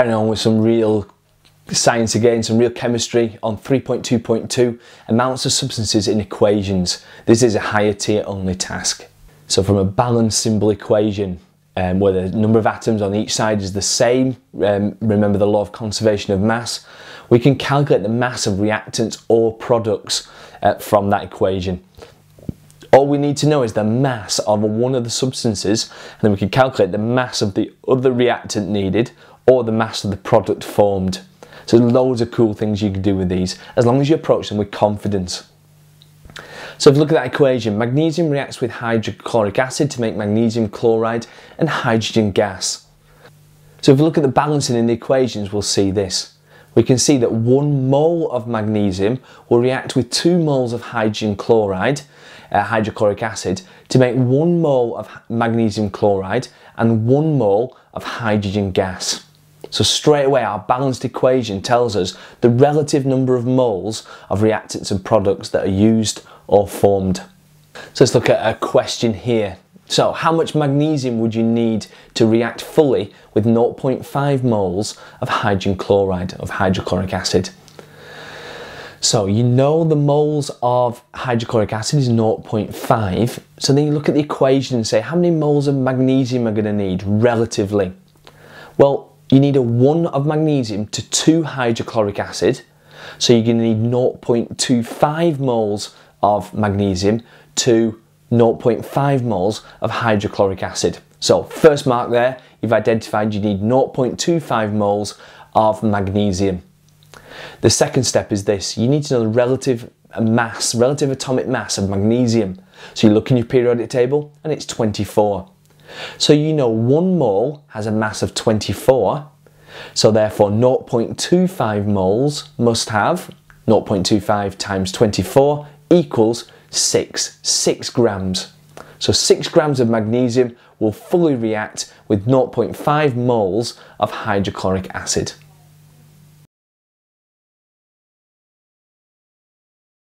Carrying on with some real science again, some real chemistry on 3.2.2, amounts of substances in equations. This is a higher tier only task. So from a balanced symbol equation, um, where the number of atoms on each side is the same, um, remember the law of conservation of mass, we can calculate the mass of reactants or products uh, from that equation. All we need to know is the mass of one of the substances, and then we can calculate the mass of the other reactant needed, or the mass of the product formed. So there's loads of cool things you can do with these, as long as you approach them with confidence. So if you look at that equation, magnesium reacts with hydrochloric acid to make magnesium chloride and hydrogen gas. So if you look at the balancing in the equations, we'll see this. We can see that one mole of magnesium will react with two moles of hydrogen chloride, uh, hydrochloric acid, to make one mole of magnesium chloride and one mole of hydrogen gas. So straight away our balanced equation tells us the relative number of moles of reactants and products that are used or formed. So let's look at a question here. So how much magnesium would you need to react fully with 0.5 moles of hydrogen chloride, of hydrochloric acid? So you know the moles of hydrochloric acid is 0.5. So then you look at the equation and say how many moles of magnesium are going to need relatively? Well, you need a 1 of magnesium to 2 hydrochloric acid. So you're going to need 0.25 moles of magnesium to 0.5 moles of hydrochloric acid. So first mark there, you've identified you need 0.25 moles of magnesium. The second step is this, you need to know the relative mass, relative atomic mass of magnesium. So you look in your periodic table and it's 24. So you know one mole has a mass of 24, so therefore 0.25 moles must have 0.25 times 24 equals 6, 6 grams. So 6 grams of magnesium will fully react with 0.5 moles of hydrochloric acid.